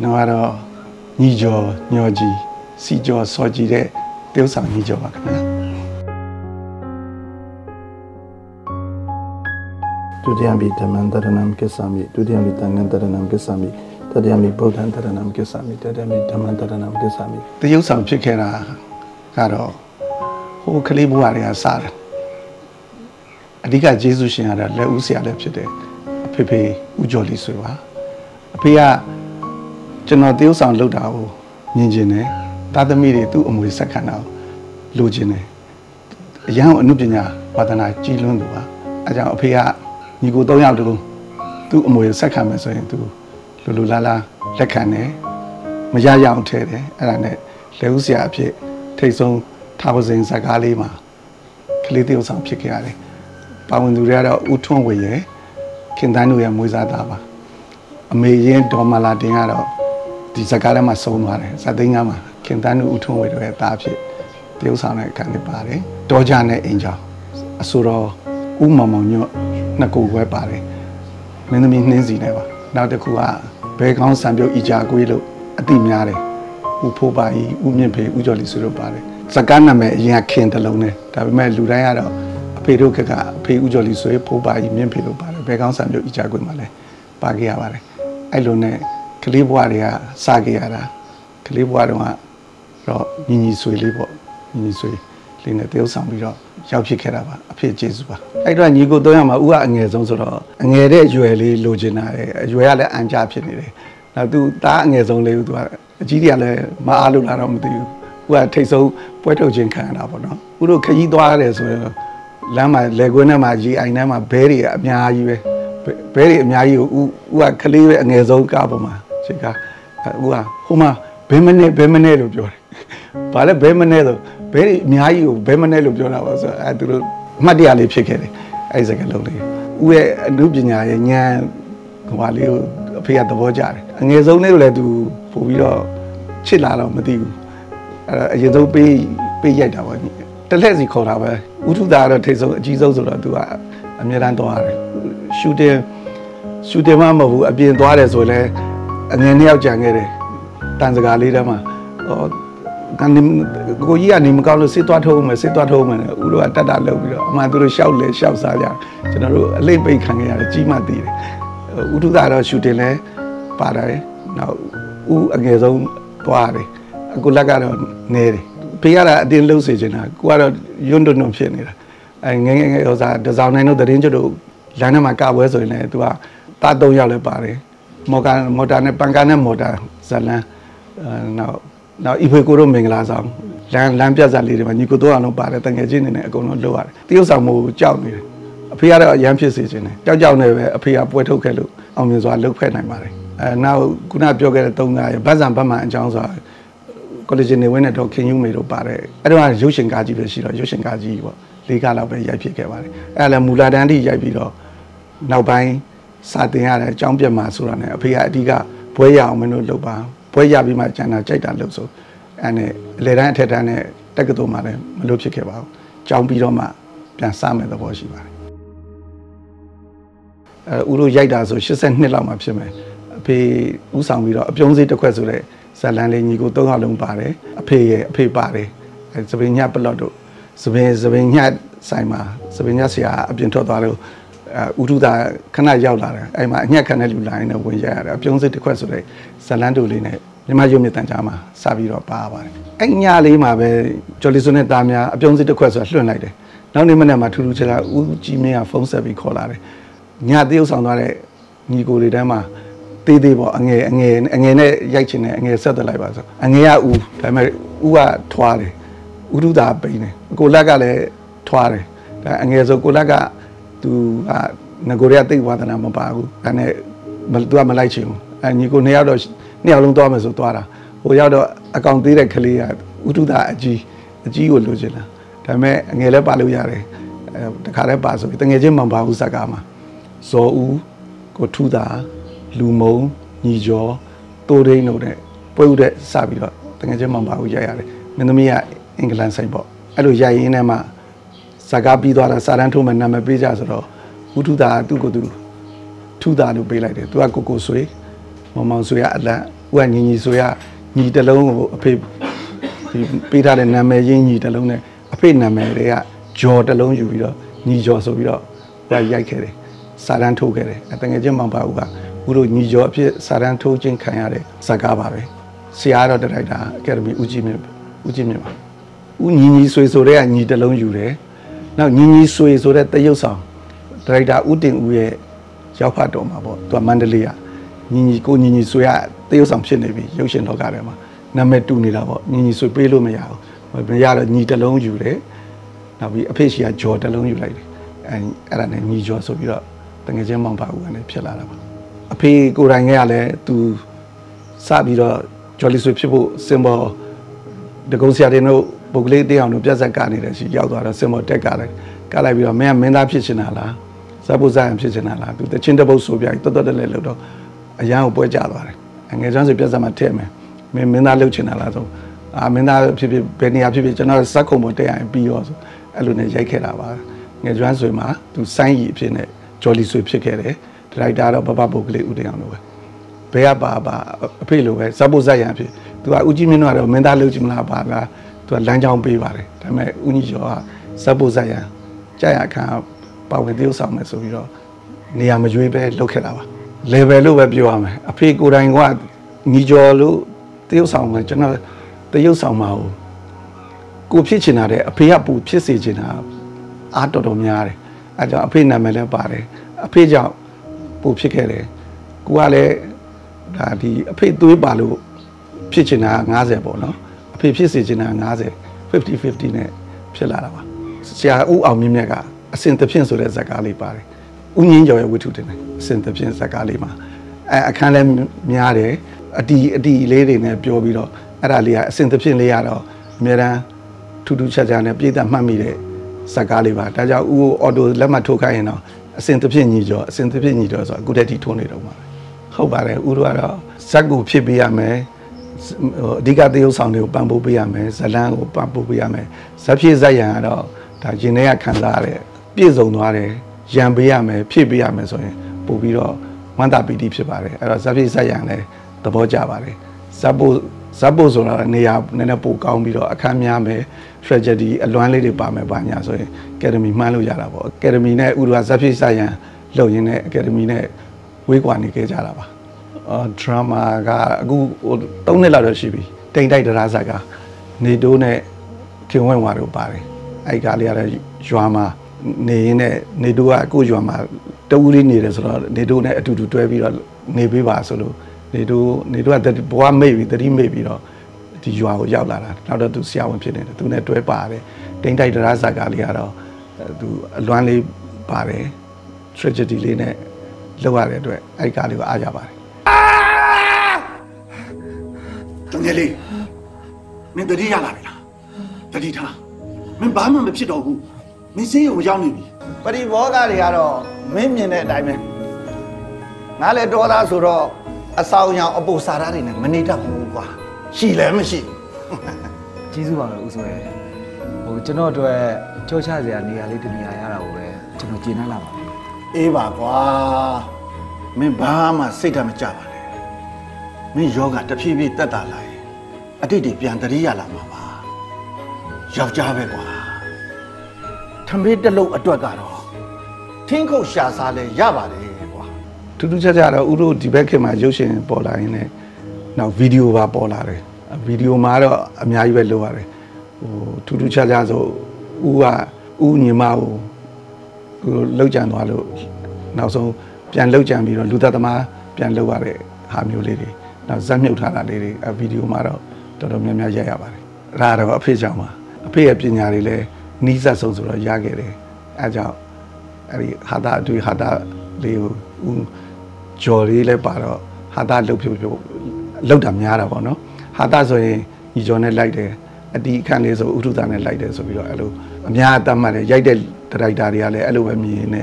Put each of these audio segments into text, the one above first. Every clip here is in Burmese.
ကျွန်တော်ကတော့ညီကျော်ညော်ကြီးစီကျော်စော်ကြီးတဲ့တယောက်ဆောင်ညီကျော်ပါခင်ဗျာဒုတိယမိဓမ္မံတရဏံကိစ္ဆာမိဒုတိယမိတန်ငံတရဏံကိစ္ဆာမိတတိယမိဗုဒ္ဓံတရဏံကိစ္ဆာမိတတိယမိဓမ္မံတရဏံကိစ္ဆာမိတယောက်ဆောင်ဖြစ်ခဲ့တာကတော့ဟိုကလေးဘဝတွေကစတယ်အဓိကဂျေဇုရှင်ကတော့လက်ဦးဆရာလည်းဖြစ်တယ်အဖေဖေဦးကျော်လေးဆိုပါအဖေက ကျွန်တော်တရုတ်ဆောင်လုပ်တာကိုမြင်ကျင်တယ်သားသမီးတွေသူ့အမွေဆက်ခံတာကိုလိုချင်တယ်အရန်အနုပညာဝါသနာကြီးလွန်းသူပါအဲကြောင့်အဖေကညီကို၃ယောက်တလုံးသူ့အမွေဆက်ခံမယ်ဆိုရင်သူလူလူလားလားလက်ခံတယ်မရရအောင်ထဲတယ်အဲ့ဒါနဲ့လက်ဦးဆရာအဖြစ်ထိတ်ဆုံးထားပစင်ဇကားလေးမှာကလေးတရုတ်ဆောင်ဖြစ်ခဲ့ရတယ်ပါဝင်သူတွေကတော့ဦးထွန်းဝေရယ်ခင်တန်းတို့ရဲ့မွေးစားသားပါအမေရင်ဒေါ်မလာတင်ကတော့ ဒီဇကားထဲမှာစုံသွားတယ်ဇသိန်းကမှာခင်တန်းတို့ဦးထွန်းဝေတို့ရဲ့သားဖြစ်တရုတ်ဆောင်တဲ့အခန်းလေးပါတယ်တောကြနဲ့အင်ဂျောင်အဆိုတော်ဦးမောင်မောင်ညွတ်နှစ်ကိုခွဲပါတယ်မင်းသမီးနှင်းစီနဲ့ပါနောက်တစ်ခုကဘဲကောင်းစံပြုတ်ဤကြကွေးလို့အတိများတယ်ဦးဖိုးပါကြီးဦးမြင့်ဖေဦးကျော်လီဆိုလို့ပါတယ်ဇကားနာမည်အရင်ခင်တလုံးနဲ့ဒါပေမဲ့လူတိုင်းကတော့အဖေတို့ကအဖေဦးကျော်လီဆိုရေးဖိုးပါကြီးမြင့်ဖေလို့ပါတယ်ဘဲကောင်းစံပြုတ်ဤကြကွေးမှာလည်းပါခဲ့ရပါတယ်အဲ့လိုနဲ့ ကလေးဘွားတွေကစခဲ့ရတာကလေးဘွားတော့တော့ညီညီဆွေလေးပေါ့ညီညီဆွေလေးနဲ့တယောက်ဆောင်ပြီးတော့ရောက်ဖြစ်ခဲ့တာပါအဖေကျေးဇူးပါအဲ့တော့ညီကိုတော့ရမှာဥကအငယ်ဆုံးဆိုတော့အငယ်တဲ့အရွယ်လေးလိုချင်တာလေအရွယ်ကလည်းအန်ကြဖြစ်နေတယ်နောက်သူသားအငယ်ဆုံးလေးကသူကအကြီးတွေကလည်းမအားလို့လာတော့မသိဘူးဥကထိတ်ဆုံးပွဲထုတ်ခြင်းခံရတာပေါ့နော်ဥတို့ခကြီးသွားရတယ်ဆိုတော့လမ်းမှာလေကွင်းထဲမှာရေအိုင်ထဲမှာဘဲတွေအများကြီးပဲဘဲတွေအများကြီးကိုဥဥကကလေးပဲအငယ်ဆုံးကားပေါ်မှာ ချိန်ကဥကဟိုမှာဘဲမနဲ့ဘဲမနဲ့လို့ပြောတယ်။ဘာလဲဘဲမနဲ့ဆိုဘဲတွေအများကြီးကိုဘဲမနဲ့လို့ပြောတာပါဆိုအဲသူတို့အမှတ်တရလေးဖြစ်ခဲ့တယ်။အဲဒီစကားလုံးလေး။ဥရဲ့အမှုပညာရဲ့ဉာဏ်ဟိုပါလေးကိုအဖေကသဘောကျတယ်။အငယ်ဆုံးလေးကိုလည်းသူပို့ပြီးတော့ချစ်လာတော့မသိဘူး။အဲအရင်ဆုံးပေးပေးရိုက်တာပေါ့။တလက်စီခေါ်တာပဲ။ဥထုသားကတော့ထိတ်ဆုံးအကြီးဆုံးဆိုတော့သူကအမြဲတမ်းသွားရတယ်။ရှူတင်ရှူတင်မှမဟုတ်ဘူးအပြင်သွားတယ်ဆိုလည်း အငယ်နှစ်ယောက်ကြံခဲ့တယ်တန်စကားလေးတည်းမှာဟောကနေကိုကြီးကနေမကောင်းလို့စစ်သွားထုံးမယ်စစ်သွားထုံးမယ်ဦးတို့ကတတ်တာလုပ်ပြီးတော့အမှန်သူတို့ရှောက်လဲရှောက်စားကြကျွန်တော်တို့အလိမ့်ပိတ်ခံခဲ့ရတယ်ကြီးမှတည်တယ်ဥထုကတော့ရှူတင်လဲပါတယ်နောက်ဦးအငယ်ဆုံးသွားတယ်အကူလက်ကတော့နေတယ်ဖေရတာအတင်းလှုပ်စေချင်တာကိုကတော့ယွန်းတွန်းဖြစ်နေတာအဲငငယ်ငယ်ဥစားတစောင်းနိုင်တို့တရင်ကျွတ်တို့လမ်းထဲမှာကပွဲဆိုရင်လည်းသူကတား၃ယောက်လည်းပါတယ် မော်ကာမော်တာနဲ့ပန်ကာနဲ့မော်တာဇလန်နောက်နောက်အီဖွေကိုတို့မင်္ဂလာဆောင်လမ်းလမ်းပြတ်စားလေးတွေမှာညီကိုတို့အောင်လုံးပါတယ်တငယ်ချင်းနေနဲ့အကုန်လုံးလုပ်ရတယ်တရုတ်ဆောင်မို့ကြောက်နေတယ်အဖေကတော့အရန်ဖြစ်စေခြင်းတယ်ကြောက်ကြောက်နေပဲအဖေကပွဲထုတ်ခဲ့လို့အောင်မြင်စွာလုပ်ဖက်နိုင်ပါတယ်အဲနောက်ခုနပြောခဲ့တဲ့၃ငါးရဗတ်ဆံဗတ်မှန်အကြောင်းဆိုတာကောလိဂျနေဝင်းနဲ့တော့ခင်ယူမေတို့ပါတယ်အဲ့တော့ရုပ်ရှင်ကားကြီးပဲရှိတော့ရုပ်ရှင်ကားကြီးပေါ့လေးကားလောက်ပဲရိုက်ဖြစ်ခဲ့ပါတယ်အဲ့လည်းမူလာတန်းတိရိုက်ပြီးတော့နောက်ပိုင်း စာတင်ရတယ်အကြောင်းပြမှာဆိုတာ ਨੇ အဖေကအဓိကဘွဲရအောင်မလို့လုပ်ပါဘွဲရပြီးမှကျန်တာကြိုက်တာလုပ်ဆိုအဲ့နဲ့အလေတန်းအထက်တန်းနဲ့တက္ကသိုလ်မှာလည်းမလုပ်ဖြစ်ခဲ့ပါဘူးကြောင်းပြီးတော့မှပြန်စမယ်သဘောရှိပါတယ်အဲဦးတို့ရိုက်တာဆို82လောက်မှဖြစ်မယ်အဖေဥဆောင်ပြီးတော့အပြုံးစေးတစ်ခွက်ဆိုတဲ့ဇလန်လေးညီကို၃ခါလုံးပါတယ်အဖေရဲ့အဖေပါတယ်အဲသပင်ညပလော့တို့သပင်သပင်ညဆိုင်မှာသပင်ညဆရာအပြင်ထွက်သွားလို့ ဥထုသာခဏရောက်လာတယ်အဲ့မှာအညက်ခံတဲ့လူလိုင်းနဲ့ဝင်ရရတယ်အပြုံးစစ်တစ်ခွက်ဆိုတဲ့ဇလန်းတူလေးနဲ့မြမရုံမြတန်ကြားမှာစပြီးတော့ပါပါတယ်အဲ့ညလေးမှာပဲကျော်လီစွန်းနဲ့တာများအပြုံးစစ်တစ်ခွက်ဆိုတာလွှင့်လိုက်တယ်နောက်နေ့မနေ့မှာထူးထူးခြားခြားဦးကြီးမင်းကဖုန်းဆက်ပြီးခေါ်လာတယ်ညတရုပ်ဆောင်သွားတဲ့ညီကိုတွေတန်းမှာတေးသေးပေါ့အငယ်အငယ်အငယ်နဲ့ရိုက်ချင်တယ်အငယ်ဆက်တက်လိုက်ပါဆိုအငယ်ကဦးဒါပေမဲ့ဦးကထွားတယ်ဥထုသာပိန်တယ်ကိုလက်ကလည်းထွားတယ်ဒါအငယ်ဆိုကိုလက်က သူကငကိုရတိတ်ဝါဒနာမပါဘူးအဲနဲ့သူကမလိုက်ချင်ဘူးအဲညီကိုနှစ်ယောက်တော့နှစ်ယောက်လုံးသွားမယ်ဆိုသွားတာဟိုရောက်တော့အကောင်သေးတဲ့ကလေးကဥထုသာအကြီးအကြီးကိုလိုချင်တာဒါပေမဲ့အငယ်လည်းပါလို့ရတယ်အဲတခါတည်းပါဆိုပြီးတငယ်ချင်းမပါဘူးစကားမှာဇော်ဦးကိုထူးသာလူမုံညီကျော်တိုးရင်းတို့နဲ့ပွဲဥတဲ့စပြီးတော့တငယ်ချင်းမပါဘူးရိုက်ရတယ်မင်းသမီးကအင်္ဂလန်ဆိုင်ပေါ့အဲ့လိုရိုက်ရင်းနဲ့မှ ဇာကားပြီးသွားတာစာတန်းထုံးမဲ့နာမည်ပေးကြဆိုတော့ဝုထုသာသူ့ကိုယ်သူထူတာလို့ပေးလိုက်တယ်သူကကိုကိုဆွေမောင်မောင်ဆွေကအလန့်ဦးကညီညီဆိုရညီတလုံးကိုအဖေဒီပေးထားတဲ့နာမည်ရင်းညီတလုံးနဲ့အဖေနာမည်တွေကဂျော်တလုံးယူပြီးတော့ညီဂျော်ဆိုပြီးတော့ဦးကရိုက်ခဲ့တယ်စာတန်းထိုးခဲ့တယ်အတငယ်ချင်းမောင်ပါဦးကဦးတို့ညီဂျော်အဖြစ်စာတန်းထိုးခြင်းခံရတဲ့ဇာကားပါပဲဆရာတော်ဒရိုက်တာအကယ်ဒမီဦးကြီးမြင့်ဦးကြီးမြင့်ပါဦးညီညီဆွေဆိုတဲ့ကညီတလုံးယူတယ် နောက်ညီညီဆွေဆိုတဲ့တရုတ်ဆောင်ဒရိုက်တာဦးတင်ဦးရဲ့ရောက်ဖတ်တော်မှာပေါ့သူကမန္တလေးကညီညီကိုညီညီဆွေကတရုတ်ဆောင်ဖြစ်နေပြီရုပ်ရှင်တော့ကထဲမှာနာမည်တူနေတာပေါ့ညီညီဆွေပေးလို့မရဘူးမရတော့ညီတလုံးယူတယ်နောက်ပြီးအဖေရှိကဂျော်တလုံးယူလိုက်တယ်အဲအဲ့ဒါနဲ့ညီဂျော်ဆိုပြီးတော့တငယ်ချင်းမောင်ပါဦးကနေဖြစ်လာတာပါအဖေကိုယ်တိုင်ကလည်းသူစပြီးတော့ဂျော်လီဆွေဖြစ်ဖို့စင်ဘောတကုံဆရာတင်တို့ ပုဂ္ဂလိတေးအောင်တို့ပြက်ဆက်ကနေတယ်ရှိရောက်သွားတော့စင်ဘောတက်ကလိုက်ကလိုက်ပြီးတော့မင်းကမင်းသားဖြစ်ချင်တာလားဇက်ဖို့ဇက်ဖြစ်ချင်တာလားသူတချင်းတပုတ်ဆိုပြတော်တော်တလဲလို့တော့အရန်ကိုပွဲကြသွားတယ်ငယ်ချမ်းဆိုပြက်ဆက်မှာထည့်မယ်မင်းမင်းသားလုပ်ချင်တာလားဆိုအာမင်းသားဖြစ်ဖြစ်ဘယ်နေရာဖြစ်ဖြစ်ကျွန်တော်ဇက်ခုံပေါ်တက်ရရင်ပြီးရောဆိုအဲ့လိုနဲ့ရိုက်ခဲ့တာပါငယ်ချမ်းဆိုမှာသူစိုင်းရီအဖြစ်နဲ့ဂျော်လီဆွေဖြစ်ခဲ့တယ်ဒရိုက်တာတော့ဘဘပုဂ္ဂလိဦးတင်အောင်လို့ပဲဘယ်ကပါပါအဖေလိုပဲဇက်ဖို့ဇက်ရန်ဖြစ်သူကဦးကြီးမင်းတို့ကတော့မင်းသားလုပ်ချင်မလားပါလား သူကလမ်းကြောင်းပေးပါတယ်ဒါပေမဲ့ဦးကြီးကျော်ကဇက်ဖို့ဇက်ရန်ကြာရခံပါဝင်တရုပ်ဆောင်မယ်ဆိုပြီးတော့နေရာမရွေးပဲလုပ်ခဲ့တာပါ level လို့ပဲပြောရမယ်အဖေကိုယ်တိုင်ကညီကျော်လို့တရုပ်ဆောင်မှာကျွန်တော်တရုပ်ဆောင်မှာကိုဖြစ်ချင်တာတဲ့အဖေကပူဖြစ်စေချင်တာအားတော်တော်များတယ်အဲကြောင့်အဖေနာမည်လည်းပါတယ်အဖေကြောင့်ပူဖြစ်ခဲ့တယ်ကိုကလည်းဒါဒီအဖေသွေးပါလို့ဖြစ်ချင်တာ90ပေါ့နော်အ ဖေဖြစ်စေချင်တာ90 50 50နဲ့ဖြစ်လာတာပါဆရာဦးအောင်မြင့်မြတ်ကအစင်သဖြင့်ဆိုတဲ့ဇာတ်ကားလေးပါတယ်ဥငင်းကျော်ရဲ့ဝိထုတင်တယ်အစင်သဖြင့်ဇာတ်ကားလေးမှာအဲအခန်းလည်းများတယ်အတီအတီလေးတွေနဲ့ပြောပြီးတော့အဲ့ဒါလေးကအစင်သဖြင့်လေးရတော့အများတန်းထူးထူးခြားခြားနဲ့ပြည်သက်မှတ်မိတဲ့ဇာတ်ကားလေးပါဒါကြောင့်ဥအော်တိုလက်မှတ်ထိုးခိုင်းရင်တော့အစင်သဖြင့်ညီကျော်အစင်သဖြင့်ညီကျော်ဆိုအခုတည်းထိထိုးနေတော့မှာဟုတ်ပါတယ်ဥတို့ကတော့ဇက်ကိုဖြစ်ပေးရမယ် အဓိကသရုပ်ဆောင်တွေကိုပံ့ပိုးပေးရမယ်ဇလန်းကိုပံ့ပိုးပေးရမယ်ဇက်ဖြစ်ဇက်ရံကတော့ဒါရင်ထဲကခံစားရတဲ့ပြည့်စုံသွားတယ်ရံပေးရမယ်ဖြည့်ပေးရမယ်ဆိုရင်ပို့ပြီးတော့ဝမ်းသာပီတိဖြစ်ပါတယ်အဲ့တော့ဇက်ဖြစ်ဇက်ရံလည်းသဘောကျပါတယ်ဇက်ဖို့ဇက်ဖို့ဆိုတာနေရာနည်းနည်းပိုကောင်းပြီးတော့အခန်းများမယ် tragedy အလွမ်းလေးတွေပါမယ်ပါညာဆိုရင် academy မှန်းလို့ရတာပေါ့ academy နဲ့ဥရောဇက်ဖြစ်ဇက်ရံလုပ်ရင်းနဲ့ academy နဲ့ဝေးကွာနေခဲ့ကြတာပါအာ ဒရမာကအခုဟို3နှစ်လောက်တော့ရှိပြီတိမ်တိုက်ဒရာဇာကနေတိုးနဲ့ခင်ဝင့်ဝါတို့ပါတယ်အဲ့ကားလေးကတော့ရွာမှာနေရင်းနဲ့နေတိုးကကိုရွာမှာတဝူးလေးနေတယ်ဆိုတော့နေတိုးနဲ့အတူတူတွဲပြီးတော့နေပေးပါဆိုလို့နေတိုးနေတိုးကဘွားမိတ်ပြီးတတိမိတ်ပြီးတော့ဒီရွာကိုရောက်လာတာနောက်တော့သူဆရာဝန်ဖြစ်နေတယ်သူနဲ့တွဲပါတယ်တိမ်တိုက်ဒရာဇာကားလေးကတော့သူအလွမ်းလေးပါတယ် tragedy လေးနဲ့လောက်ရတဲ့အတွက်အဲ့ကားလေးကိုအားရပါတယ် ငယ်လေးမင်းတတိရလာပြီလားတတိထားမင်းဘာမှမဖြစ်တော့ဘူးမင်းစေးရုံရောက်နေပြီပရိဘောဂတွေကတော့မင်းမြင်တဲ့အတိုင်းပဲငါလည်းတော်သားဆိုတော့အဆောင်ရောင်အပူစာရတွေနဲ့မနေတတ်ဘူးကွာရှိလည်းမရှိကျေးဇူးပါပဲဦးစိုးရဲ့ဟိုကျွန်တော်တို့ကြောချစရာနေရာလေးတနေရာရတာကိုပဲကျွန်တော်ကျေနပ်လာပါပြီအေးပါကွာမင်းဘာမှစိတ်ဓာတ်မကြပါနဲ့မင်းယောဂတဖြည်းဖြည်းတက်တာလာရင် အတိတ်တွေပြန်တတိရလာမှာပါယောက်ျားပဲကွာထမေးတစ်လုံးအတွက်ကတော့ထင်းခုတ်ရှာစားလဲရပါတယ်ကွာထူးထူးခြားခြားတော့ဥတို့ဒီဘက်ခင်မှာရုပ်ရှင်ပေါ်လာရင်းနဲ့နောက်ဗီဒီယိုပါပေါ်လာတယ်ဗီဒီယိုမှာတော့အများကြီးပဲလိုရတယ်ဟိုထူးထူးခြားခြားဆိုဥကဥညီမကိုဟိုလောက်ကြံသွားလို့နောက်ဆုံးပြန်လောက်ကြံပြီးတော့လူသက်သမားပြန်လောက်ရတဲ့ဟာမျိုးလေးတွေနောက်ဇက်မြုပ်ထားတာလေးတွေဗီဒီယိုမှာတော့ တော်တော်များများရိုက်ရပါတယ်အဲ့ဒါတော့အဖေကြောင့်ပါအဖေရဲ့ပညာတွေလည်းနီးစပ်ဆုံးဆိုတော့ရခဲ့တယ်အဲကြောင့်အဲ့ဒီဟာတာအတွေ့ဟာတာလေးကိုဦးကြော်လေးလည်းပါတော့ဟာတာလှုပ်ဖြုတ်ဖြုတ်လှုပ်တာများတာပေါ့နော်ဟာတာဆိုရင်ညီကျော်နဲ့လိုက်တယ်အတီအခန့်လေးဆိုဥထုတာနဲ့လိုက်တယ်ဆိုပြီးတော့အဲ့လိုအများအတတ်မှတ်တယ်ရိုက်တဲ့ဒရိုက်တာတွေကလည်းအဲ့လိုပဲမြင်နေ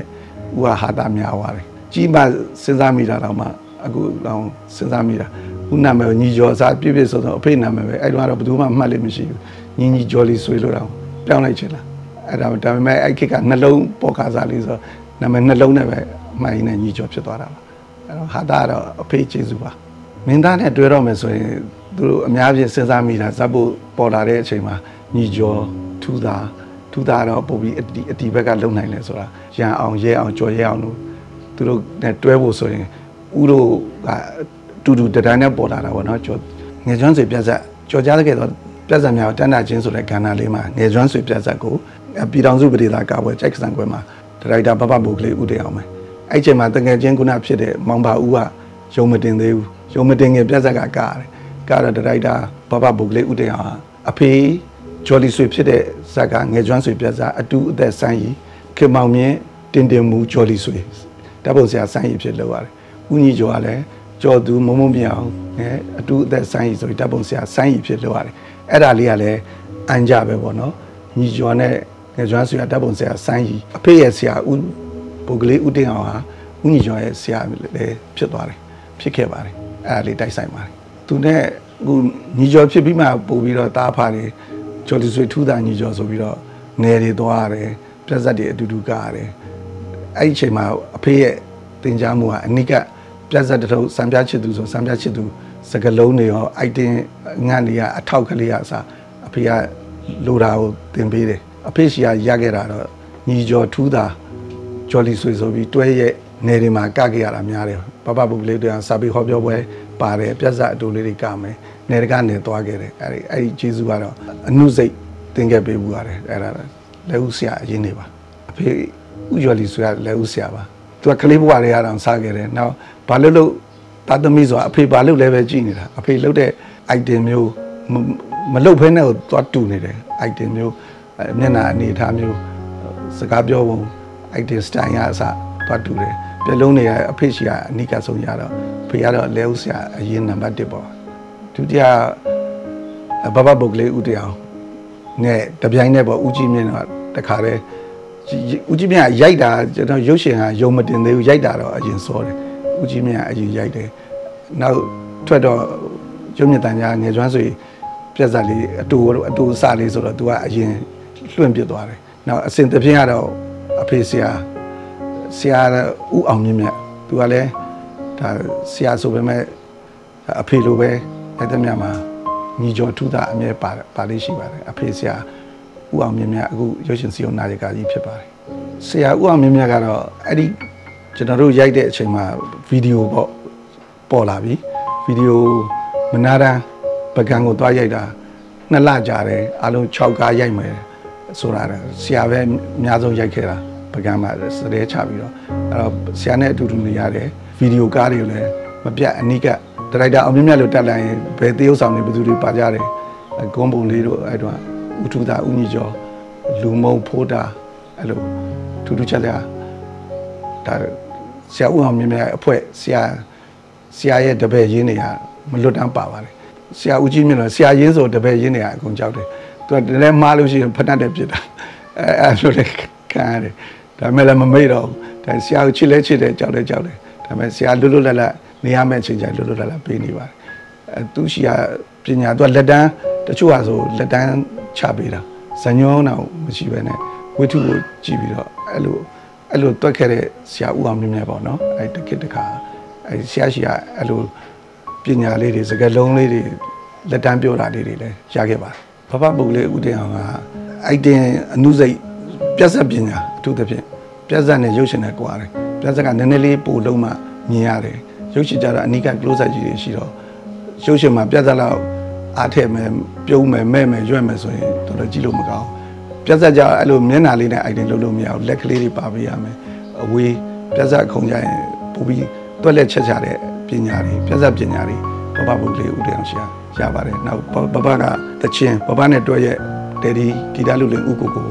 ဦးကဟာတာများသွားတယ်ကြီးမှစဉ်းစားမိတာတော့မှအခုတော့စဉ်းစားမိတာ ဦးနာမည်ကိုညီကျော်စားပြည့်ပြည့်စုံစုံအဖေနာမည်ပဲအဲ့တော့ဘယ်သူမှမှတ်လို့မရှိဘူးညီညီကျော်လေးဆွေးလို့တော့ပြောင်းလိုက်ချင်လားအဲ့ဒါဒါပေမဲ့အဲ့ခေတ်ကနှလုံးပေါ်ကားစားလေးဆိုနာမည်နှလုံးနဲ့ပဲမှိုင်းနဲ့ညီကျော်ဖြစ်သွားတာပါအဲ့တော့ဟာတာကတော့အဖေကျေးဇူးပါမင်းသားနဲ့တွေ့တော့မယ်ဆိုရင်သူတို့အများကြီးစဉ်းစားမိတာဇက်ဖို့ပေါ်လာတဲ့အချိန်မှာညီကျော်ထူတာထူတာတော့ပို့ပြီးအတီအတီဘက်ကလုံနိုင်တယ်ဆိုတာရန်အောင်ရဲအောင်ကြော်ရဲအောင်လို့သူတို့နဲ့တွဲဖို့ဆိုရင်ဥတို့က တူတူတတိုင်းနဲ့ပေါ်လာတာပေါ့နော်ကျော်ငယ်ကျွမ်းဆွေပြက်ဆက်ကြော်ကြားတဲ့တော့ပြက်ဆက်များတန်းတာချင်းဆိုတဲ့ကဏ္ဍလေးမှာငယ်ကျွမ်းဆွေပြက်ဆက်ကိုပြည်တော်စုပဒေသာကာဝယ်ကြိုက်ကစံခွဲမှာဒရိုက်တာဘဘဘိုကလေးဥတည်အောင်မယ်အဲ့ချိန်မှာတကယ်ချင်းခုနဖြစ်တဲ့မောင်ပါဦးကရုံမတင်သေးဘူးရုံမတင်ငယ်ပြက်ဆက်ကကားတယ်ကားတော့ဒရိုက်တာဘဘဘိုကလေးဥတည်အောင်အဖေဂျော်လီဆွေဖြစ်တဲ့ဇက်ကငယ်ကျွမ်းဆွေပြက်ဆက်အတူအသက်ဆန်းရီခင်မောင်မြင့်တင်တင်မူဂျော်လီဆွေတပ်ပုံဆရာဆန်းရီဖြစ်လို့ရတယ်ဦးညီကျော်ကလည်း ကြော်သူမုံမုံမြောင်အဲအတူအသက်ဆန်းရီဆိုပြီးတပ်ပုံဆရာဆန်းရီဖြစ်လို့ရတယ်အဲ့ဒါလေးကလည်းအန်ကြပဲပေါ့နော်ညီကျော်နဲ့ငယ်ကျွမ်းဆွေကတပ်ပုံဆရာဆန်းရီအဖေရဲ့ဆရာဦးပုဂ္ဂလေးဦးတင်အောင်ဟာဦးညီကျော်ရဲ့ဆရာလည်းဖြစ်သွားတယ်ဖြစ်ခဲ့ပါတယ်အဲ့ဒါလေးတိုက်ဆိုင်ပါတယ်သူနဲ့အခုညီကျော်ဖြစ်ပြီးမှပို့ပြီးတော့တားဖားတယ်ကျော်လီဆွေထူးတာညီကျော်ဆိုပြီးတော့နယ်တွေသွားရတယ်ပြက်ဆက်တွေအတူတူကားရတယ်အဲ့ဒီအချိန်မှာအဖေရဲ့တင် जा မှုကအနိက ပြက်ဆက်တထုပ်စံပြချစ်သူဆိုစံပြချစ်သူစကလုံးတွေရောအိုက်တင်ငန့်တွေကအထောက်ကလေးအစားအဖေကလိုတာကိုတင်ပေးတယ်အဖေရှိကရခဲ့တာတော့ညီကျော်ထူးတာကျော်လီဆွေဆိုပြီးတွဲရဲ့နေတွေမှာကခဲ့ရတာများတယ်ပပပုကလေးတွေကစာပေဟောပြောပွဲပါတယ်ပြက်ဆက်အတူလေးတွေကမယ်နေတကနေသွားခဲ့တယ်အဲ့ဒီအဲ့ဒီဂျေဇူးကတော့အနုစိတ်တင်ခဲ့ပေးဘူးရတယ်အဲ့ဒါလက်ဦးဆရာအရင်နေပါအဖေဥကျော်လီဆွေကလက်ဦးဆရာပါ သူကကလေးဘဝတွေရအောင်စားခဲ့တယ်နောက်ဘာလို့လို့တာသမီဆိုတာအဖေဘာလို့လဲပဲကြည်နေတာအဖေလှုပ်တဲ့ item မျိုးမလှုပ်ဖဲနဲ့ကိုသွားတူနေတယ် item မျိုးမျက်နှာအနေထားမျိုးစကားပြောပုံ item style ရအစသွားတူတယ်ပြလုံးတွေကအဖေရှိကအနိကဆုံးရတော့ဖေကတော့လဲဦးဆရာအရင်နံပါတ်1ပေါ့ဒုတိယဘဘပုတ်ကလေးဦးတရားနဲ့တပြိုင်နဲ့ပေါ့ဦးကြီးမြင့်တော့တခါတည်း ဦးကြီးမြင့်ကရိုက်တာကျွန်တော်ရုပ်ရှင်ကယုံမတင်သေးဘူးရိုက်တာတော့အရင်စောတယ်ဦးကြီးမြင့်ကအရင်ရိုက်တယ်နောက်ထွက်တော့ရုပ်မြင့်တန်ကြားငယ်ကျွမ်းဆွေပြက်စားလေးအတူအတူစလေးဆိုတော့ तू ကအရင်လွှင့်ပြစ်သွားတယ်နောက်အစင်တပြင်းကတော့အဖေဆရာဆရာဦးအောင်မြင့်မြတ် तू ကလည်းဒါဆရာဆိုပေမဲ့အဖေလိုပဲအဲ့တည်းများမှာညီကျော်ထူးတာအမြဲပါပါလေးရှိပါတယ်အဖေဆရာ ဦးအောင်မြင့်မြတ်အခုရုပ်ရှင်စီယုံနာရီကာကြီးဖြစ်ပါတယ်ဆရာဦးအောင်မြင့်မြတ်ကတော့အဲ့ဒီကျွန်တော်တို့ရိုက်တဲ့အချိန်မှာဗီဒီယိုပေါ့ပေါ်လာပြီဗီဒီယိုမနာတန်းပကံကိုတွားရိုက်တာနှစ်လကြာတယ်အလုံး6ကားရိုက်မယ်ဆိုတာဆရာပဲအများဆုံးရိုက်ခဲ့တာပကံမှာစတဲ့ချပြီးတော့အဲ့တော့ဆရာနဲ့အတူတူနေရတယ်ဗီဒီယိုကားတွေကိုလည်းမပြတ်အနိကဒရိုက်တာအောင်မြတ်မြတ်လို့တက်လိုက်ရင်ဘယ်သရုပ်ဆောင်တွေဘယ်သူတွေပါကြတယ်ဂွန်ပုံလေးတို့အဲ့တော့ ဥထုသာဥညီကျော်လူမုံဖိုးတာအဲ့လိုထူးထူးခြားခြားဒါဆရာဦးအောင်မြင့်မြတ်အဖွဲ့ဆရာဆရာရဲ့တပည့်ရင်းတွေကမလွတ်တမ်းပါပါတယ်ဆရာဦးကြီးမြင့်တော့ဆရာရင်းဆိုတပည့်ရင်းတွေကအကုန်ကြောက်တယ်သူကလည်းမှားလို့ရှိရင်ဖတ်တတ်တယ်ဖြစ်တာအဲအဲ့လိုလေခံရတယ်ဒါမဲ့လည်းမမေ့တော့ဒါဆရာကိုချစ်လဲချစ်တယ်ကြောက်လဲကြောက်တယ်ဒါမဲ့ဆရာလွတ်လွတ်လပ်လပ်နေရမယ့်အချိန်ကျလွတ်လွတ်လပ်လပ်ပေးနေပါတယ်အဲသူရှိရပညာသူကလက်တန်းတချို့ဟာဆိုလက်တန်း ချပေးတာဇညောတော့မရှိပဲနဲ့ဝိထုကိုကြည့်ပြီးတော့အဲ့လိုအဲ့လိုတွက်ခဲ့တဲ့ဆရာဦးအောင်မြင့်မြတ်ပေါ့နော်အဲ့တခစ်တခါအဲ့ဆရာရှိကအဲ့လိုပညာလေးတွေစကားလုံးလေးတွေလက်တန်းပြောတာလေးတွေလည်းရခဲ့ပါတယ်ဘဘပုတ်လေးဦးတင်အောင်ကအိုက်တင်အနုစိတ်ပြက်ဆက်ပညာအထူးသဖြင့်ပြက်ဆက်နဲ့ရုပ်ရှင်နဲ့ကြွားတယ်ပြက်ဆက်ကနည်းနည်းလေးပို့လုံးမှမြင်ရတယ်ရုပ်ရှင်ကြတော့အနိက close up ကြီးတွေရှိတော့ရုပ်ရှင်မှာပြက်ဆက်လောက် အားထည့်မယ်ပြုံးမယ်မဲ့မယ်ရွက်မယ်ဆိုရင်တော်တော်ကြည့်လို့မကောင်းပြက်ဆက်ကြအဲ့လိုမျက်နှာလေးနဲ့ item လုပ်လို့မရဘူးလက်ကလေးတွေပါပေးရမယ်အဝေးပြက်ဆက်ခုံကြရင်ပို့ပြီးတွက်လက်ချက်ချတဲ့ပညာတွေပြက်ဆက်ပညာတွေဘဘဘုတ်လေးဦးတောင်ရှာရပါတယ်နောက်ဘဘကတချင်းဘဘနဲ့တွဲရဲ့ဒေဒီဂီတလူလင်ဥကိုကို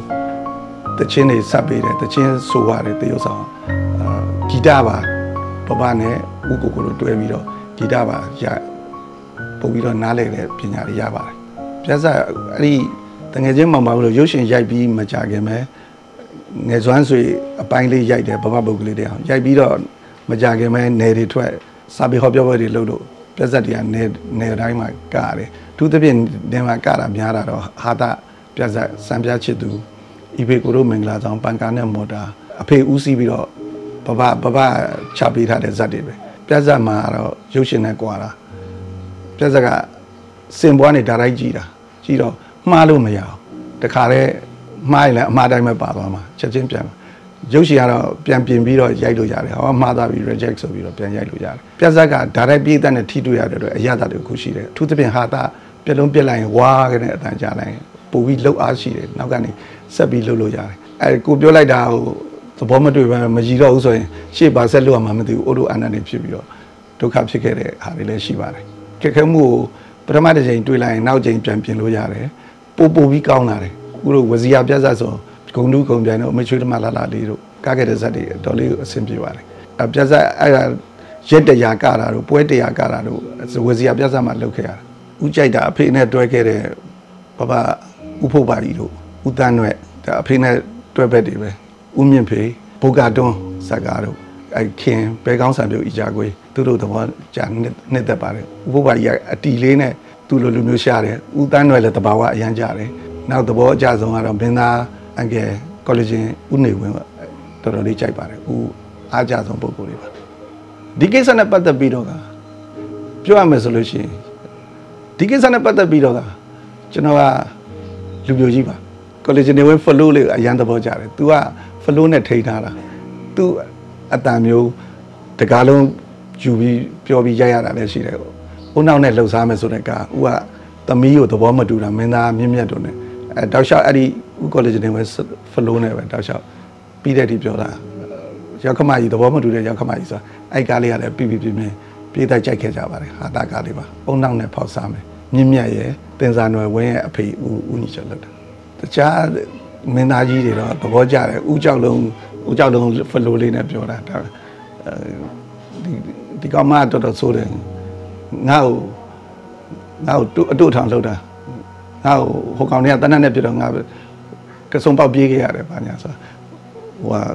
တချင်းတွေဆက်ပေးတယ်တချင်းဆိုရတယ်တရုပ်ဆောင်အာဂီတပါဘဘနဲ့ဥကိုကိုတို့တွဲပြီးတော့ဂီတပါရ ပို့ပြီးတော့နားလည်တဲ့ပညာတွေရပါတယ်ပြဿနာအဲ့ဒီတငယ်ချင်းမောင်မောင်လို့ရုပ်ရှင်ရိုက်ပြီးမကြခင်ပဲငယ်စွမ်းဆွေအပိုင်းလေးရိုက်တယ်ဘဘပုတ်ကလေးတွေအောင်ရိုက်ပြီးတော့မကြခင်ပဲနယ်တွေထွက်စာပေဟောပြောပွဲတွေလုပ်လို့ပြဿနာတွေကနေနေတိုင်းမှာကရတယ်သူသဖြင့်နေမှာကတာများတာတော့ဟာတာပြဿနာစံပြချစ်သူဤဖေကိုတို့မင်္ဂလာဆောင်ပန်ကာနဲ့မော်တာအဖေဦးစီးပြီးတော့ဘဘဘဘချပေးထားတဲ့ဇက်တွေပဲပြဿနာမှာတော့ရုပ်ရှင်နဲ့ကြွာတာ ပြက်ဆက်ကစင်ပွားနေဒါရိုက်ကြည့်တာကြည့်တော့မှားလို့မရအောင်တခါတည်းမှားရင်လည်းအမှားတိုင်းပဲပါသွားမှာချက်ချင်းပြန်ရုပ်ရှင်ကတော့ပြန်ပြင်ပြီးတော့ရိုက်လို့ရတယ်ဟောမှားသွားပြီး reject ဆိုပြီးတော့ပြန်ရိုက်လို့ရတယ်ပြက်ဆက်ကဒါရိုက်ပြည့်တဲ့နဲ့ထိတွေ့ရတဲ့အတွက်အရသာတွေခုရှိတယ်အထူးသဖြင့်ဟာတာပြက်လုံးပြက်လိုက်ရင်ဝါးကနေအတန်ကြာလိုက်ရင်ပိုပြီးလှုပ်အားရှိတယ်နောက်ကနေဆက်ပြီးလှုပ်လို့ရတယ်အဲကိုပြောလိုက်တာဟိုသဘောမတွေ့ဘဲမကြည့်တော့ဘူးဆိုရင်ရှေ့ပါဆက်လို့ရမှာမသိဘူးအိုတိုအန်နန်တွေဖြစ်ပြီးတော့ဒုက္ခဖြစ်ခဲ့တဲ့ဟာတွေလည်းရှိပါတယ် ခက်ခဲမှုကိုပထမတစ်ချိန်တွေ့လိုက်ရင်နောက်ချိန်ပြန်ပြင်လို့ရတယ်ပို့ပို့ပြီးကောင်းလာတယ်ခုလိုဝစီယာပြတ်ဆက်ဆိုဂုံတူးဂုံပြန်တို့အမချွေးတမလာလာလေးတို့ကားခဲ့တဲ့ဇက်တွေတော်လေးအဆင်ပြေပါတယ်အပြတ်ဆက်အဲ့ဒါရက်တရာကတာတို့ပွဲတရာကတာတို့ဝစီယာပြတ်ဆက်မှာလုပ်ခဲ့ရတာဥကြိုက်တာအဖေနဲ့တွဲခဲ့တဲ့ဘဘဥဖို့ပါကြီးတို့ဥတန်းွဲ့ဒါအဖေနဲ့တွဲဘက်တွေပဲဥမြင့်ဖေဘုကာတွန်းဇက်ကားတို့အဲခင်ဘဲကောင်းဆံပြုတ်ဤကြကွေး သူတို့သဘောကြာနှစ်သက်ပါတယ်ဥဖို့ပါကြီးကအတီလေးနဲ့သူလိုလူမျိုးရှာတယ်ဥတန်းွယ်လည်းတဘာဝအရန်ကြတယ်နောက်သဘောအကြဆုံးကတော့မင်းသားအန်ကယ်ကောလိပ်ချင်းဥနေဝင်တော်တော်လေးကြိုက်ပါတယ်ဥအားကြဆုံးပုံကိုယ်လေးပါဒီကိစ္စနဲ့ပတ်သက်ပြီးတော့ကပြောရမယ်ဆိုလို့ရှိရင်ဒီကိစ္စနဲ့ပတ်သက်ပြီးတော့ကကျွန်တော်ကလူမျိုးကြီးပါကောလိပ်ချင်းနေဝင် follow လေးအရန်သဘောကြတယ် तू က follow နဲ့ထိန်းထားတာ तू အတန်မျိုးတကားလုံး ယူပြီးပြောပြီးရိုက်ရတာလည်းရှိတယ်ဦးနောက်နဲ့လှုပ်ရှားမယ်ဆိုတဲ့ကဦးကသမီးကိုသဘောမတူတာမင်းသားမြင့်မြတ်တို့နဲ့အဲတောက်လျှောက်အဲ့ဒီဦး college နေပဲ flow နဲ့ပဲတောက်လျှောက်ပြီးတဲ့ဒီပြောတာရောက်ခမကြီးသဘောမတူတဲ့ရောက်ခမကြီးဆိုတာအဲ့ကားလေးကလည်းပြီးပြီးပြင်းပြင်းပြေးတိုက်ကြိုက်ခဲ့ကြပါတယ်ဟာတာကားလေးပါအုံနောက်နဲ့ဖောက်စားမယ်မြင့်မြတ်ရဲ့တင်စာနွယ်ဝင်းရဲ့အဖေဦးဦးညီချက်လောက်တာတခြားမင်းသားကြီးတွေတော့သဘောကျတယ်ဦးကြောက်လုံးဦးကြောက်လုံး flow လေးနဲ့ပြောတာဒါ ဒီဒီကောင်မတော်တော်ဆိုးတယ်ငါ့ကိုငါ့ကိုအတုထောင်လောက်တာငါ့ကိုဟိုကောင်တွေကတနက်နဲ့ပြတော့ငါကစုံပေါက်ပြေးခဲ့ရတယ်ဘာညာဆို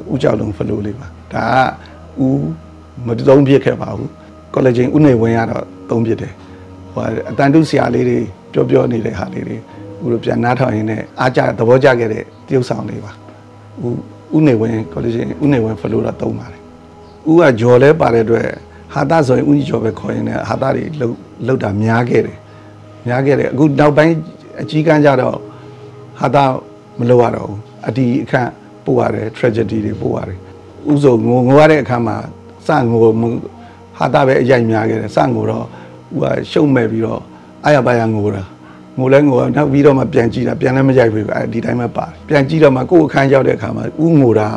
ဟိုကဥကြောက်လုံးဖလို့လေးပါဒါကဥမတုံးပြစ်ခဲ့ပါဘူးကောလိပ်ချင်းဥနေဝင်ရတော့သုံးပြစ်တယ်ဟိုအတန်တုဆရာလေးတွေပြောပြောနေတဲ့ဟာလေးတွေဥလိုပြန်နားထောင်ရင်းနဲ့အားကြသဘောကျခဲ့တဲ့တရုပ်ဆောင်လေးပါဥဥနေဝင်ကောလိပ်ချင်းဥနေဝင်ဖလို့တော့သုံးပါတယ် ဥကဂျော်လဲပါတဲ့အတွက်ဟာတာဆိုရင်ဥကြီးကျော်ပဲခေါ်ရင်လည်းဟာတာတွေလှုပ်လှုပ်တာများခဲ့တယ်များခဲ့တယ်အခုနောက်ပိုင်းအကြီးကန်းကြတော့ဟာတာမလုပ်ရတော့ဘူးအတီအခန့်ပို့ရတယ် tragedy တွေပို့ရတယ်ဥဆိုငိုငိုရတဲ့အခါမှာစငိုဟာတာပဲအရိုက်များခဲ့တယ်စငိုတော့ဥကရှုံမဲ့ပြီးတော့အာရပါရငိုတာငိုလဲငိုနောက်ပြီးတော့မှပြန်ကြည့်တာပြန်လည်းမရိုက်ဘူးအဲဒီတိုင်းပဲပါတယ်ပြန်ကြည့်တော့မှကိုယ်အခန်းရောက်တဲ့အခါမှာဥငိုတာ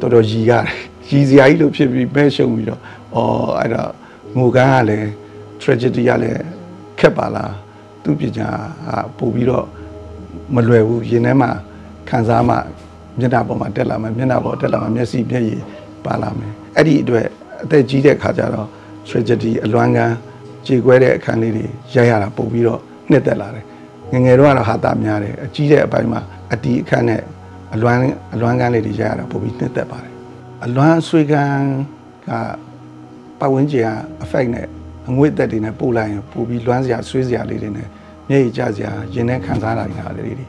တော်တော်ရည်ရတယ် ရည်စရာကြီးလို့ဖြစ်ပြီးပဲရှုံပြီးတော့အော်အဲ့တော့ငိုကန်းကလည်း tragedy ကလည်းခက်ပါလားသူပညာဟာပို့ပြီးတော့မလွယ်ဘူးရင်ထဲမှာခံစားမှမျက်နှာပေါ်မှာတက်လာမယ်မျက်နှာပေါ်တက်လာမှမျက်စိမျက်ရည်ပါလာမယ်အဲ့ဒီအတွက်အသက်ကြီးတဲ့ခါကျတော့ tragedy အလွမ်းကန်းကြေကွဲတဲ့အခန်းလေးတွေရိုက်ရတာပို့ပြီးတော့နှစ်သက်လာတယ်ငငယ်တော့ကတော့ဟာတာများတယ်အကြီးတဲ့အပိုင်းမှာအတီအခန်းနဲ့အလွမ်းအလွမ်းကန်းလေးတွေရိုက်ရတာပို့ပြီးနှစ်သက်ပါတယ် အလွမ်းဆွေကန်းကပတ်ဝန်းကျင်က effect နဲ့အငွေ့သက်တွေနဲ့ပို့လိုက်ရင်ပို့ပြီးလွမ်းစရာဆွေးစရာလေးတွေနဲ့မျက်ရည်ကျစရာရင်ထဲခံစားနိုင်တာလေးတွေ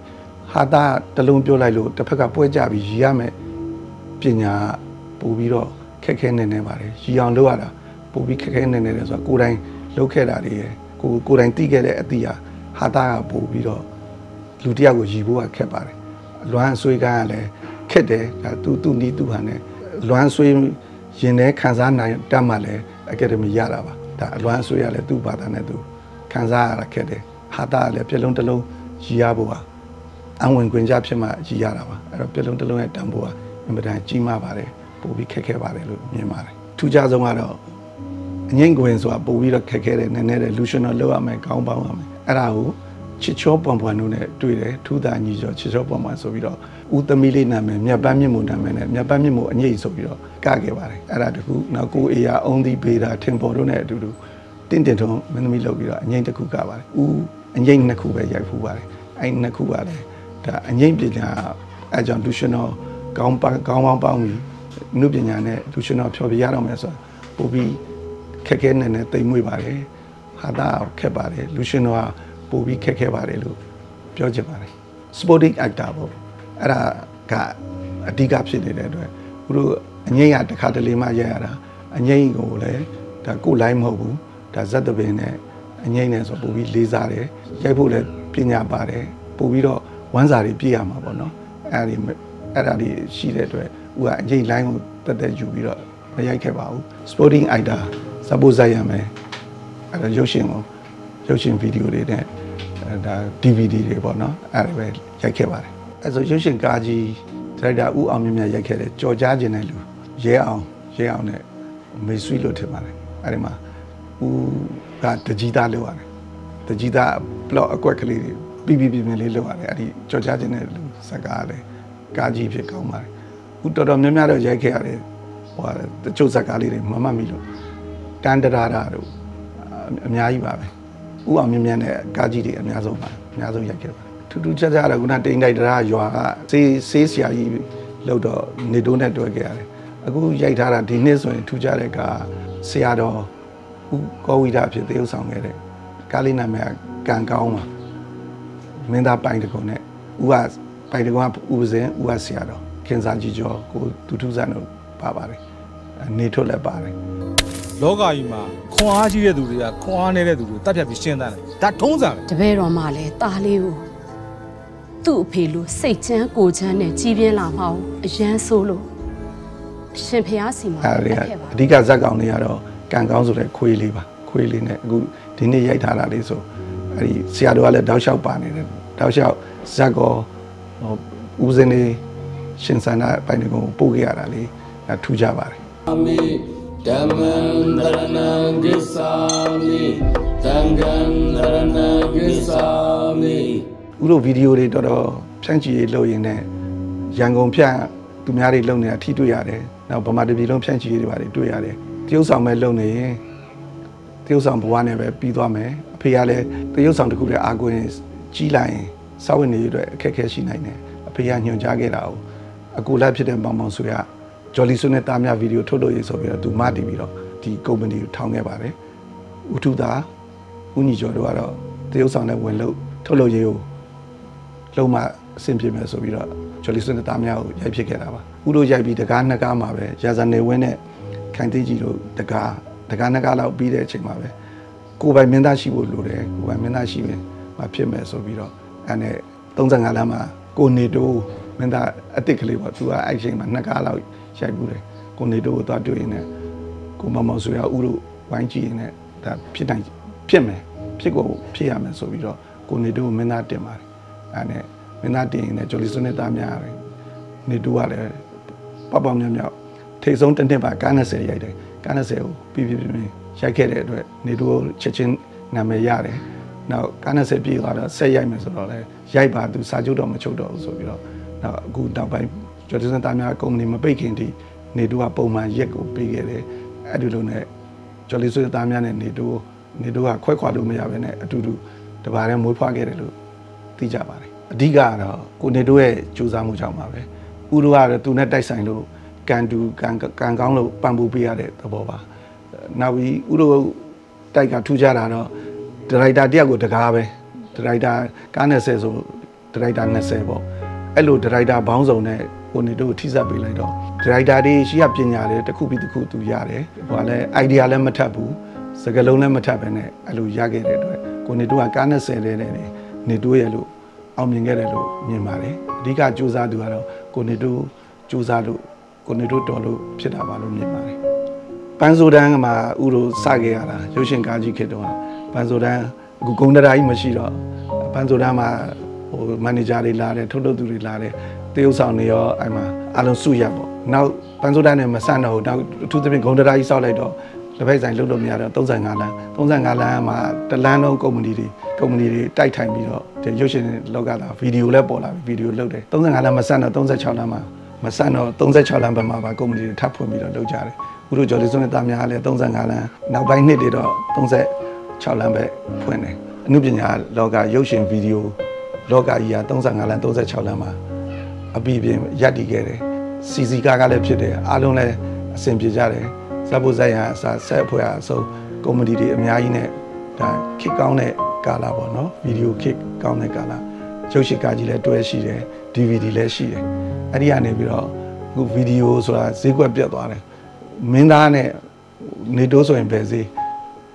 ဟာတာတလုံးပြောလိုက်လို့တစ်ဖက်ကပွဲကြပြီးရည်ရမယ်ပညာပို့ပြီးတော့ခက်ခဲနေနေပါတယ်ရည်အောင်လုပ်ရတာပို့ပြီးခက်ခဲနေနေတယ်ဆိုတော့ကိုယ်တိုင်လုပ်ခဲ့တာတွေရယ်ကိုကိုယ်တိုင်သိခဲ့တဲ့အသည့်ဟာတာကပို့ပြီးတော့လူတယောက်ကိုရည်ဖို့ကခက်ပါတယ်လွမ်းဆွေးကန်းကလည်းခက်တယ်ဒါသူသူနီးသူဟာနဲ့ လွမ်းဆွေးရင်ထဲခံစားနိုင်တတ်မှလည်းအကယ်ဒမီရတာပါဒါအလွမ်းအဆွေးရလဲသူ့ဘာသာနဲ့သူခံစားရတာခက်တယ်ဟာတာလည်းပြလုံးတစ်လုံးရည်ရဖို့ပါအဝင်ခွင်ကြဖြစ်မှရည်ရတာပါအဲ့တော့ပြလုံးတစ်လုံးရဲ့တန်ဖိုးကအင်မတန်ကြီးမားပါတယ်ပို့ပြီးခက်ခဲပါတယ်လို့မြင်ပါတယ်ထူးခြားဆုံးကတော့အငိမ့်ခွင်ဆိုတာပို့ပြီးတော့ခက်ခဲတယ်နည်းနည်းတယ်လူရှင်တော့လောက်ရမယ်ကောင်းပေါင်းရမယ်အဲ့ဒါကိုချစ်ချောပွန်ပွန်တို့နဲ့တွေ့တယ်ထူးတာညီကျော်ချစ်ချောပွန်ပွန်ဆိုပြီးတော့ ဦးသမီးလေးနာမည်မြတ်ပန်းမြင့်မို့နာမည်နဲ့မြတ်ပန်းမြင့်မို့အငိမ့်ဆိုပြီးတော့ကခဲ့ပါတယ်အဲ့ဒါတခုနောက်ကိုအေယာအုံးသီးဘေးတာထင်ပေါ်တို့နဲ့အတူတူတင့်တင်ထုံမင်းသမီးလုပ်ပြီးတော့အငိမ့်တစ်ခုကပါတယ်ဦးအငိမ့်နှစ်ခုပဲရိုက်ဖူးပါတယ်အဲ့နှစ်ခုကလည်းဒါအငိမ့်ပညာအဲကြောင့်လူရှင်တော်ကောင်းပကောင်းပေါင်းပေါင်းပြီးနုပညာနဲ့လူရှင်တော်ဖြောပြရတော့မယ်ဆိုတော့ပို့ပြီးခက်ခဲနေနေတိမ်မွေ့ပါတယ်ဟာတာခက်ပါတယ်လူရှင်တော်ကပို့ပြီးခက်ခဲပါတယ်လို့ပြောချင်ပါတယ် sporting actor ပေါ့ အဲ့ဒါကအဓိကဖြစ်နေတဲ့အတွက်သူတို့အငိမ့်ရတစ်ခါတလေမှရရတာအငိမ့်ကိုလည်းဒါကို line မဟုတ်ဘူးဒါဇက်တပင်နဲ့အငိမ့်နေဆိုပို့ပြီးလေးစားတယ်ရိုက်ဖို့လည်းပညာပါတယ်ပို့ပြီးတော့ဝမ်းစာတွေပြည့်ရမှာပေါ့နော်အဲ့ဒီအဲ့ဒါတွေရှိတဲ့အတွက်ဦးကအငိမ့် line ကိုတက်တက်ယူပြီးတော့မရိုက်ခဲ့ပါဘူး sporting idol support ရမယ်အဲ့ဒါရုပ်ရှင်ကိုရုပ်ရှင်ဗီဒီယိုတွေနဲ့ဒါ DVD တွေပေါ့နော်အဲ့ဒါပဲရိုက်ခဲ့ပါတယ် အဲ့ဆိုရုပ်ရှင်ကားကြီးဒါရိုက်တာဦးအောင်မြင့်မြတ်ရိုက်ခဲ့တယ်ကြော်ကြားခြင်းတဲ့လူရဲအောင်ရဲအောင်နဲ့မေဆွီလို့ထင်ပါတယ်အဲ့ဒီမှာဦးကတကြီးသားလောက်ရတယ်တကြီးသား plot အကွက်ကလေးတွေပြီးပြီးပြင်းပြင်းလေးလောက်ရတယ်အဲ့ဒီကြော်ကြားခြင်းတဲ့လူစကားလည်းကားကြီးဖြစ်ကောင်းပါတယ်ဦးတော်တော်များများတော့ရိုက်ခဲ့ရတယ်ဟိုတချို့စကားလေးတွေမမှတ်မိလို့တန်တရာတာတို့အများကြီးပါပဲဥအောင်မြင့်မြတ်နဲ့ကားကြီးတွေအများဆုံးပါအများဆုံးရိုက်ခဲ့ပါ ထူးထူးခြားခြားတော့ခုနတိန်တိုက်တရာရွာကစေးစေးဆရာကြီးလောက်တော့နေတိုးနဲ့တွေ့ခဲ့ရတယ်အခုရိုက်ထားတာဒီနှစ်ဆိုရင်ထူးခြားတဲ့ကဆရာတော်ဦးကောဝိဒဖြစ်သေုပ်ဆောင်ခဲ့တဲ့ကားလေးနာမည်ကံကောင်းပါမင်းသားပိုင်တကုံနဲ့ဦးကပိုင်တကုံကဦးပစင်ဦးကဆရာတော်ခင်စာကြီးကျော်ကိုတူထူးဆန်းတို့ပါပါတယ်နေထွက်လည်းပါတယ်လောကကြီးမှာခွန်အားကြီးတဲ့သူတွေကခွန်အားနည်းတဲ့သူတွေတတ်ဖြတ်ပြီးရှင်းတတ်တယ်ဒါထုံးစံပဲတပည့်တော်မှလည်းตาလေးကို သူ့အဖေလိုစိတ်ချမ်းကိုချမ်းနဲ့ကြီးပြင်းလာမအောင်အရန်ဆိုးလို့အရှင်ဖျားစီမှာအဲ့ဒါအဓိကဇက်ကောင်တွေကတော့ကံကောင်းဆိုတဲ့ခွေးလေးပါခွေးလေးနဲ့အခုဒီနေ့ရိုက်ထားတာလေးဆိုအဲ့ဒီဆရာတော်ကလည်းတောက်လျှောက်ပါနေတယ်တောက်လျှောက်ဇက်ကောဟိုဦးစင်းလေးရှင်ဆန္ဒပိုင်တကုံပို့ခဲ့ရတာလေးထူးကြပါတယ်အာမင်ဓမ္မံတရဏံဂစ္ဆာမိသံဃံတရဏံဂစ္ဆာမိ ဥလိုဗီဒီယိုတွေတော်တော်ဖြန့်ချီရေးလုပ်ရင်လည်းရန်ကုန်ဖြန့်သူများတွေလုပ်နေတာထိတွေ့ရတယ်။နောက်ဗမာတပြည်လုံးဖြန့်ချီရေးတွေပါတယ်တွေ့ရတယ်။တရုတ်ဆောင်မဲ့လုပ်နေရင်တရုတ်ဆောင်ဘဝနဲ့ပဲပြီးသွားမယ်။အဖေကလည်းတရုတ်ဆောင်တစ်ခုတည်းအာကွင်းကြီးလိုက်ရင်စောက်ဝင်နေရတဲ့အခက်အခဲရှိနိုင်တယ်။အဖေကညွှန်ကြားခဲ့တာကိုအကူလက်ဖြစ်တဲ့မောင်မောင်ဆိုရဂျော်လီဆွနဲ့တားမြဗီဒီယိုထုတ်လို့ရေးဆိုပြီးတော့သူမတည်ပြီးတော့ဒီကုမ္ပဏီကိုထောင်ခဲ့ပါတယ်ဥထုသာဥညီကျော်တို့ကတော့တရုတ်ဆောင်နဲ့ဝင်လို့ထုတ်လို့ရေးကို လုံးမအဆင်ပြေမယ်ဆိုပြီးတော့ဂျော်လီဆွနဲ့တားမြကိုရိုက်ဖြစ်ခဲ့တာပါဥတို့ရိုက်ပြီးတကားနှစ်ကားမှာပဲရာဇာနေဝင်းနဲ့ခိုင်သိကြီးတို့တကားတကားနှစ်ကားလောက်ပြီးတဲ့အချိန်မှာပဲကိုပိုင်မင်းသားရှိဖို့လိုတယ်ကိုပိုင်မင်းသားရှိရင်မဖြစ်မယ်ဆိုပြီးတော့အဲ့နဲ့35လမ်းမှာကိုနေတိုးမင်းသားအစ်စ်ကလေးပေါ့သူကအဲ့ချိန်မှာနှစ်ကားလောက်ရိုက်ဘူးတယ်ကိုနေတို့ကိုသွားတွေ့ရင်လည်းကိုမမောင်ဆိုရဥတို့ဝိုင်းကြည့်ရင်လည်းဒါဖြစ်နိုင်ဖြစ်မယ်ဖြစ်ကိုဖြစ်ရမယ်ဆိုပြီးတော့ကိုနေတို့ကိုမင်းသားတင်ပါတယ် အဲနဲ့မင်းသားတင်ရင်လည်းဂျိုလီစွန်းနဲ့သားများရတယ်နေတို့ကလည်းပပမြောက်မြောက်ထိတ်ဆုံးတစ်နှစ်ပါကား20ရိုက်တယ်ကား20ကိုပြီးပြီးပြီးရိုက်ခဲ့တဲ့အတွက်နေတို့ချက်ချင်းနာမည်ရတယ်နောက်ကား20ပြေးသွားတော့ဆက်ရိုက်မယ်ဆိုတော့လေရိုက်ပါသူစာချုပ်တော့မချုပ်တော့ဘူးဆိုပြီးတော့နောက်အခုနောက်ပိုင်းကျော်တစန်သားများကုမ္ပဏီမပိတ်ခင်ထိနေတူကပုံမှန်ရက်ကိုပေးခဲ့တယ်အဲ့ဒီလိုနဲ့ကျော်လေးဆွေသားများနဲ့နေတူနေတူကခွဲခွာလို့မရဘဲနဲ့အတူတူတပါးတည်းမွေးဖွားခဲ့တယ်လို့သိကြပါတယ် အဓိကကတော့ကိုနေတူရဲ့ကြိုးစားမှုကြောင့်ပါပဲဥရောကတော့သူနဲ့တိုက်ဆိုင်လို့ကန်တူကန်ကန်ကောင်းလို့ပံ့ပိုးပေးရတဲ့သဘောပါနောက်ပြီးဥရောတိုက်ကထူးခြားတာတော့ဒရိုက်တာတယောက်ကိုတကားပဲဒရိုက်တာကား90ဆိုဒရိုက်တာ20ပေါ့အဲ့လိုဒရိုက်တာဘောင်းစုံနဲ့ကိုနေတို့ထိစပ်ပေးလိုက်တော့ဒရိုက်တာတွေရှိရပညာတွေတစ်ခုပြီးတစ်ခုသူရတယ်ဟိုကလည်း idea လည်းမထပ်ဘူးစကလုံးလည်းမထပ်ပဲနဲ့အဲ့လိုရခဲ့တဲ့အတွက်ကိုနေတို့ကကား20လဲနေနေတို့ရဲ့လို့ အောင်မြင်ခဲ့တယ်လို့မြင်ပါတယ်အဓိကစူးစမ်းသူကတော့ကိုနေတို့စူးစမ်းလို့ကိုနေတို့တော်လို့ဖြစ်တာပါလို့မြင်ပါတယ်ပန်းစိုးတန်းကမှဥတို့စခဲ့ရတာရုပ်ရှင်ကားကြီးခေတ္တကပန်းစိုးတန်းအခုဂုံတရာကြီးမရှိတော့ပန်းစိုးတန်းမှာဟိုမန်နေဂျာတွေလာတယ်ထုတ်လုပ်သူတွေလာတယ်တရုပ်ဆောင်တွေရောအဲ့မှာအလုံးစုရပေါ့နောက်ပန်းစိုးတန်းနဲ့မဆန့်တော့ဘူးနောက်အထူးသဖြင့်ဂုံတရာကြီးစောက်လိုက်တော့ လက်ဖက်ဆိုင်လုပ်လို့မရတော့35လမ်း35လမ်းမှာတလမ်းလုံးကုမ္ပဏီတွေကုမ္ပဏီတွေတိုက်ထိုင်ပြီးတော့ဒီရုပ်ရှင်လောက်ကတာဗီဒီယိုလည်းပေါ်လာပြီဗီဒီယိုလုပ်တယ်35လမ်းမဆန့်တော့36လမ်းမှာမဆန့်တော့36လမ်းဘက်မှာပါကုမ္ပဏီတွေထပ်ဖွင့်ပြီးတော့လုပ်ကြတယ်ဥရောကျော်လေးစုံနဲ့တာများလည်း35လမ်းနောက်ပိုင်းနှစ်တွေတော့36လမ်းပဲဖွင့်တယ်အမှုပညာလောကရုပ်ရှင်ဗီဒီယိုလောကကြီးက35လမ်း36လမ်းမှာအပြည့်ပြည့်ရပ်တည်ခဲ့တယ်စီစီကားကလည်းဖြစ်တယ်အားလုံးလည်းအဆင်ပြေကြတယ် ဇက်ဖို့ဇက်ရအစားဆက်အဖွဲ့အဆုံးကောမဒီတွေအများကြီးနဲ့ဒါခစ်ကောင်းတဲ့ကာလာပေါ့နော်ဗီဒီယိုခစ်ကောင်းတဲ့ကာလာရုပ်ရှင်ကားကြီးလည်းတွဲရှိတယ် DVD လည်းရှိတယ်အဲ့ဒီကနေပြီးတော့အခုဗီဒီယိုဆိုတာဈေးကွက်ပြတ်သွားတယ်မင်းသားနဲ့နေတိုးဆိုရင်ပဲဈေး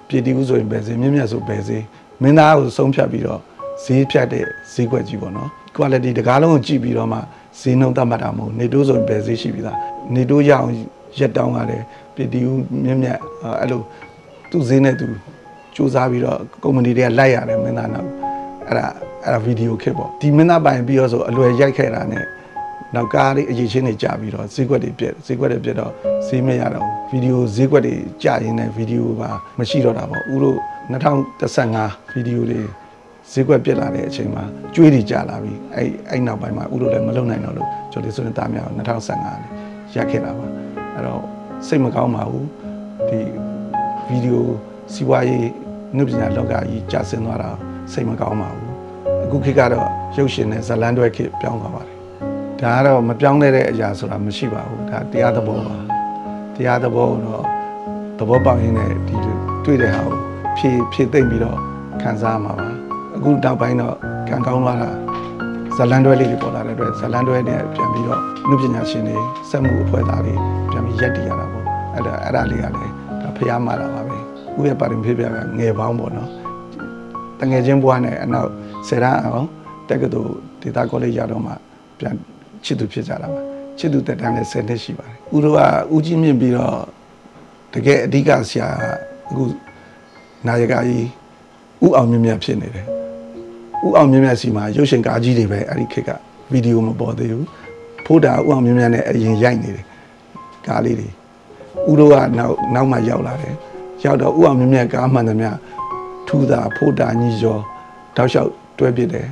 ပြည်တီဦးဆိုရင်ဘယ်ဈေးမြင့်မြတ်ဆိုဘယ်ဈေးမင်းသားကိုဆုံးဖြတ်ပြီးတော့ဈေးဖြတ်တဲ့ဈေးကွက်ကြီးပေါ့နော် quality တကားလုံးကိုကြည့်ပြီးတော့မှဈေးနှုန်းသတ်မှတ်တာမဟုတ်နေတိုးဆိုရင်ဘယ်ဈေးရှိပြီးသားနေတိုးရအောင်ရက်တောင်းရတယ် ပြည်တီဦးမြင့်မြတ်အဲ့လိုသူ့ဈေးနဲ့သူစူးစမ်းပြီးတော့ကုမ္ပဏီတွေကလိုက်ရတယ်မင်းသားနောက်အဲ့ဒါအဲ့ဒါဗီဒီယိုခစ်ပေါ့ဒီမင်းသားပိုင်ပြီးတော့ဆိုအလွယ်ရိုက်ခဲ့တာနဲ့နောက်ကားလေးအရေးချင်းတွေကြာပြီးတော့ဈေးကွက်တွေပြက်ဈေးကွက်တွေပြက်တော့ဈေးမရတော့ဗီဒီယိုဈေးကွက်တွေကြာရင်းနဲ့ဗီဒီယိုကမရှိတော့တာပေါ့ဥတို့2015ဗီဒီယိုတွေဈေးကွက်ပြက်လာတဲ့အချိန်မှာကျွေးတွေကြာလာပြီအဲ့အဲ့နောက်ပိုင်းမှာဥတို့လည်းမလုံနိုင်တော့လို့ကျွန်တော်ဒီဆိုရင်တားမြောက်2015လေးရက်ခဲ့တာပါအဲ့တော့ စိတ်မကောင်းပါဘူးဒီဗီဒီယိုစီးပွားရေးနှုတ်ပညာလောကကြီးကြာဆင်းသွားတာစိတ်မကောင်းပါဘူးအခုခေတ်ကတော့ရုပ်ရှင်နဲ့ဇလန်တွဲခေတ်ပြောင်းသွားပါတယ်ဒါကတော့မပြောင်းလဲတဲ့အရာဆိုတာမရှိပါဘူးဒါတရားသဘောပါတရားသဘောတော့သဘောပေါက်ရင်းနဲ့ဒီတွေ့တဲ့ဟာကိုဖြည့်ဖြည့်သိမ့်ပြီးတော့ခံစားရမှာပါအခုနောက်ပိုင်းတော့ကံကောင်းသွားတာဇလန်တွဲလေးတွေပေါ်လာတဲ့အတွက်ဇလန်တွဲနဲ့ပြန်ပြီးတော့နှုတ်ပညာရှင်တွေစက်မှုအဖွဲ့သားတွေ ပြန်ပြီးရက်တည်ရတာပေါ့အဲ့ဒါအဲ့ဒါလေးကလည်းဒါဖျားမှာတာပါပဲဥရဲ့ပါရင်ဖြစ်ပြကငယ်ပေါင်းပေါ့နော်တငယ်ချင်းဘွားနဲ့အနောက်ဆယ်တန်းအောင်တက္ကသိုလ်ဒေတာကောလိပ်ရတော့မှပြန်ချစ်သူဖြစ်ကြတာပါချစ်သူတက်တန်းနဲ့10နှစ်ရှိပါတယ်ဥတို့ကဦးကြီးမြင့်ပြီးတော့တကယ်အဓိကဆရာအခုနာယကကြီးဥအောင်မြင့်မြတ်ဖြစ်နေတယ်ဥအောင်မြင့်မြတ်စီမှာရုပ်ရှင်ကားကြီးတွေပဲအဲ့ဒီခေတ်ကဗီဒီယိုမပေါ်သေးဘူးဖိုးတာဥအောင်မြင့်မြတ်နဲ့အရင်ရိုက်နေတယ် ကားလေးတွေဥတို့ကနောက်နောက်မှရောက်လာတယ်ရောက်တော့ဥအောင်မြင့်မြတ်ကားမှန်သမျှထူတာဖိုးတာညီကျော်တောက်လျှောက်တွဲပြစ်တယ်